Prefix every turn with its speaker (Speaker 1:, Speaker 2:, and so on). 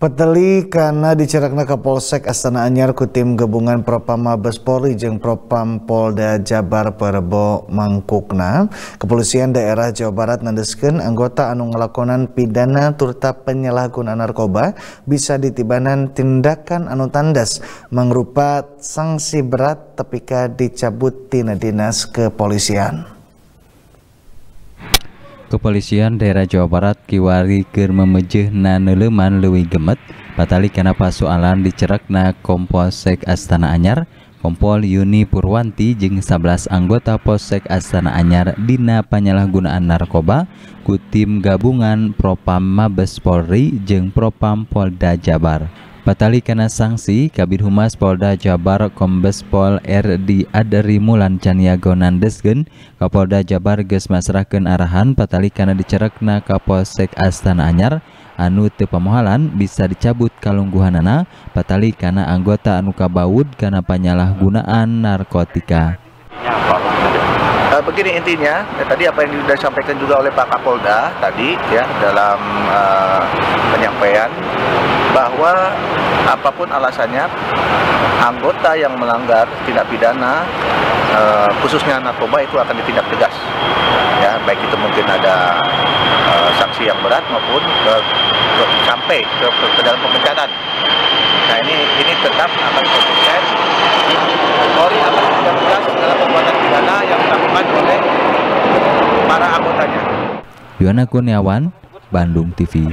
Speaker 1: Peteli karena dicerakna Kapolsek Astana Anyar ku tim gabungan Propam Mabes Polri jeung Propam Polda Jabar Perebo Mangkukna. Kepolisian daerah Jawa Barat nandeskeun anggota anu ngelakonan pidana turta penyalahgunaan narkoba bisa ditibanan tindakan anu tandas mangrupa sanksi berat tepika dicabut tina dinas kepolisian.
Speaker 2: Kepolisian daerah Jawa Barat kiwari keur memejeh na neuleman leuwih gemet patali kana pasoalan dicerekna Kompolsek Astana Anyar Kompol Yuni Purwanti jeung 11 anggota Polsek Astana Anyar dina penyalahgunaan narkoba ku tim gabungan Propam Mabes Polri jeung Propam Polda Jabar. Patali kena sanksi Kabid Humas Polda Jabar Kombes Pol RD Adari Mulan Caniago nandesgen Kapolda Jabar geus arahan patali kana dicerekna Kapolsek Astana Anyar anu teu pamohalan bisa dicabut kalungguhanana patali kana anggota anu kabaud kana penyalahgunaan narkotika.
Speaker 3: Uh, begini intinya, ya, tadi apa yang sudah disampaikan juga oleh Pak Kapolda tadi ya dalam uh, apa pun alasannya anggota yang melanggar tindak pidana uh, khususnya narkoba itu akan ditindak tegas. Ya baik itu mungkin ada uh, sanksi yang berat maupun ke, ke, sampai ke, ke, ke dalam pemencatan nah ini ini tetap akan konsisten Polri akan tindak tegas dalam perbuatan pidana yang dilakukan oleh para anggotanya.
Speaker 2: Yuana Kurniawan, Bandung TV